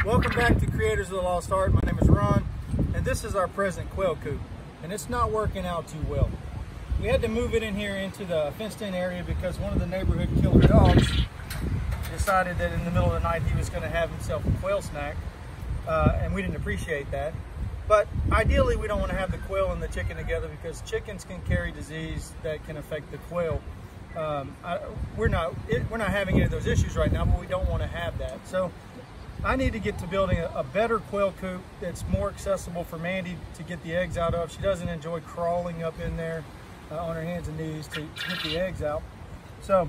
Welcome back to Creators of the Lost Art. My name is Ron, and this is our present quail coop, and it's not working out too well. We had to move it in here into the fenced-in area because one of the neighborhood killer dogs decided that in the middle of the night he was going to have himself a quail snack, uh, and we didn't appreciate that. But ideally, we don't want to have the quail and the chicken together because chickens can carry disease that can affect the quail. Um, I, we're not it, we're not having any of those issues right now, but we don't want to have that. So I need to get to building a, a, better quail coop that's more accessible for Mandy to get the eggs out of. She doesn't enjoy crawling up in there uh, on her hands and knees to, to get the eggs out. So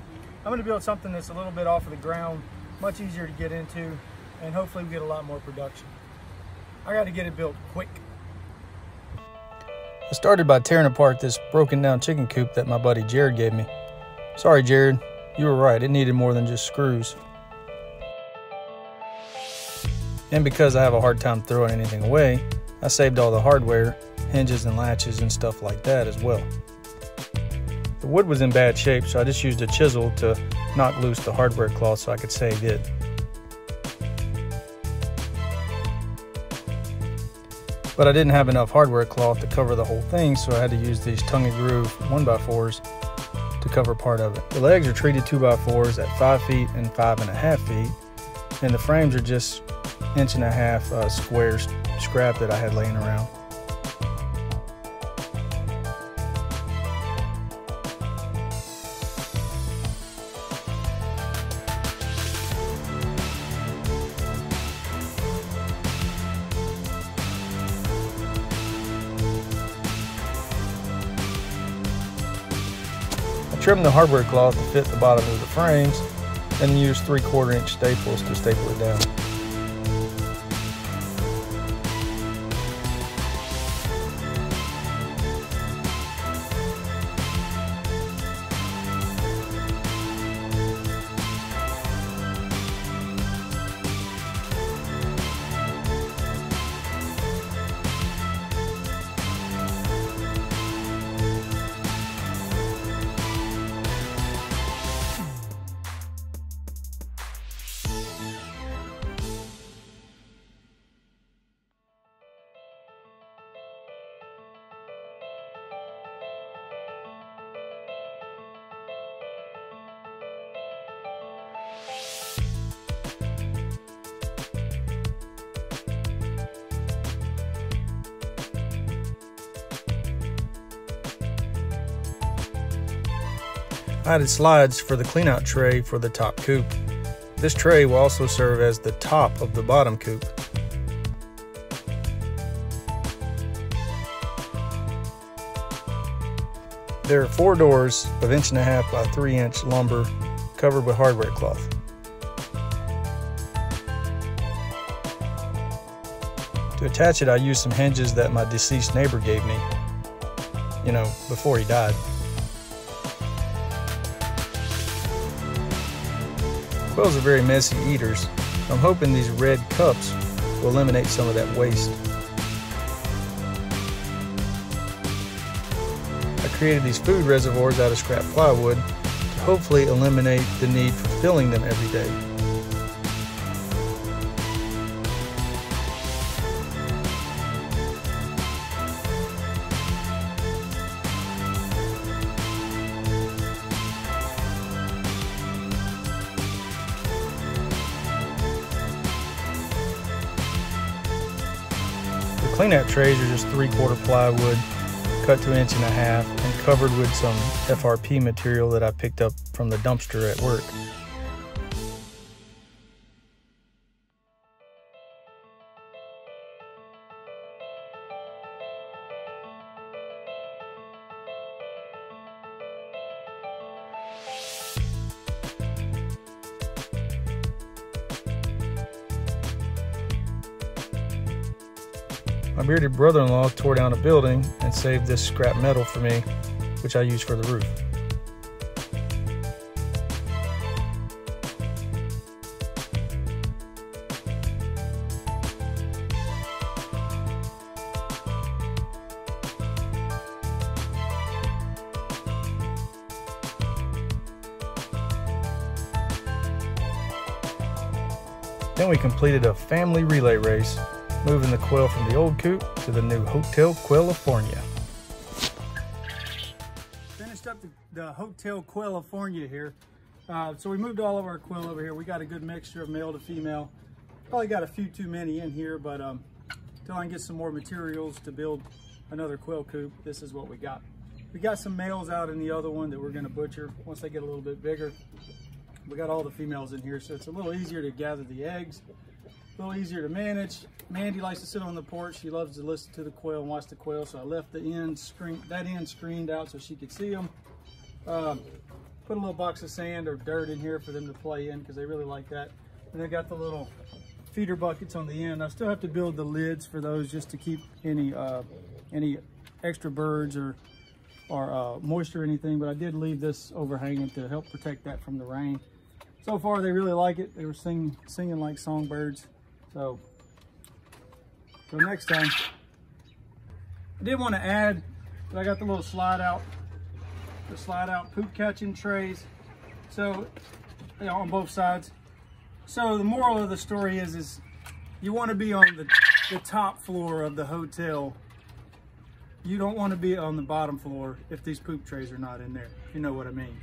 I'm going to build something that's a little bit off of the ground, much easier to get into, and hopefully we get a lot more production. I got to get it built quick. I started by tearing apart this broken down chicken coop that my buddy Jared gave me. Sorry, Jared, you were right. It needed more than just screws. And because I have a hard time throwing anything away, I saved all the hardware, hinges and latches and stuff like that as well. The wood was in bad shape, so I just used a chisel to knock loose the hardware cloth so I could save it. But I didn't have enough hardware cloth to cover the whole thing, so I had to use these tongue and groove 1x4s to cover part of it. The legs are treated 2x4s at 5 feet and 5.5 feet, and the frames are just inch and a half uh, square scrap that I had laying around. trim the hardware cloth to fit the bottom of the frames and use 3 quarter inch staples to staple it down. Added slides for the cleanout tray for the top coop. This tray will also serve as the top of the bottom coop. There are four doors of inch and a half by three inch lumber covered with hardware cloth. To attach it, I used some hinges that my deceased neighbor gave me, you know, before he died. Quails are very messy eaters. I'm hoping these red cups will eliminate some of that waste. I created these food reservoirs out of scrap plywood to hopefully eliminate the need for filling them every day. Cleanout trays are just three quarter plywood cut to an inch and a half and covered with some FRP material that I picked up from the dumpster at work. My bearded brother-in-law tore down a building and saved this scrap metal for me, which I use for the roof. Then we completed a family relay race moving the quail from the old coop to the new Hotel Quailifornia. Finished up the, the Hotel Quailifornia here. Uh, so we moved all of our quail over here. We got a good mixture of male to female. Probably got a few too many in here, but um, until I can get some more materials to build another quail coop, this is what we got. We got some males out in the other one that we're gonna butcher once they get a little bit bigger. We got all the females in here, so it's a little easier to gather the eggs, a little easier to manage. Mandy likes to sit on the porch. She loves to listen to the quail and watch the quail, so I left the end screen, that end screened out so she could see them. Um, put a little box of sand or dirt in here for them to play in because they really like that. And they got the little feeder buckets on the end. I still have to build the lids for those just to keep any uh, any extra birds or or uh, moisture or anything, but I did leave this overhanging to help protect that from the rain. So far, they really like it. They were singing, singing like songbirds. So, so next time, I did want to add, that I got the little slide out, the slide out poop catching trays. So, you know, on both sides. So the moral of the story is, is you want to be on the, the top floor of the hotel you don't want to be on the bottom floor if these poop trays are not in there. You know what I mean.